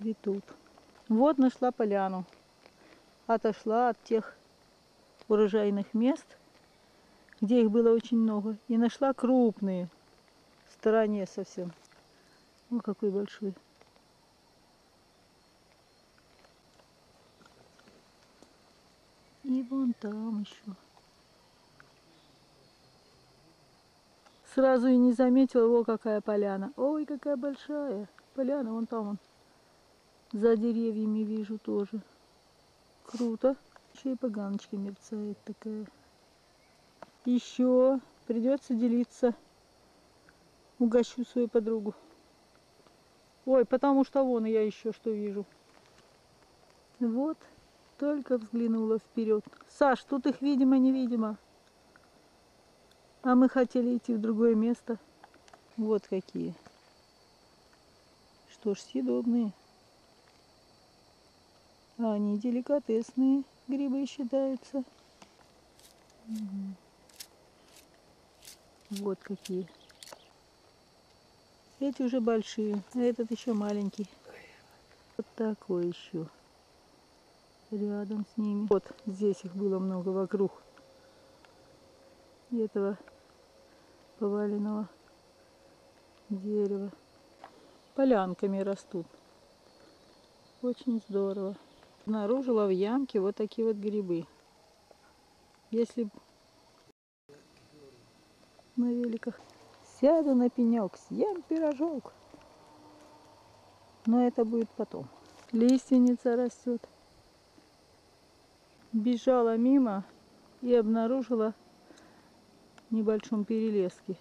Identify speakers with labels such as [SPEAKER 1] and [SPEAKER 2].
[SPEAKER 1] цветут. Вот нашла поляну. Отошла от тех урожайных мест, где их было очень много. И нашла крупные. В стороне совсем. О, какой большой. И вон там еще. Сразу и не заметила, о, какая поляна. Ой, какая большая. Поляна, вон там вон. За деревьями вижу тоже. Круто. Еще и поганочка мерцает такая. Еще придется делиться. Угощу свою подругу. Ой, потому что вон я еще что вижу. Вот, только взглянула вперед. Саш, тут их видимо-невидимо. А мы хотели идти в другое место. Вот какие. Что ж, съедобные. Они деликатесные грибы считаются. Вот какие. Эти уже большие, а этот еще маленький. Вот такой еще. Рядом с ними. Вот здесь их было много вокруг. Этого поваленного дерева. Полянками растут. Очень здорово. Обнаружила в ямке вот такие вот грибы. Если на великах сяду на пенек, съем пирожок. Но это будет потом. Лиственница растет. Бежала мимо и обнаружила в небольшом перелеске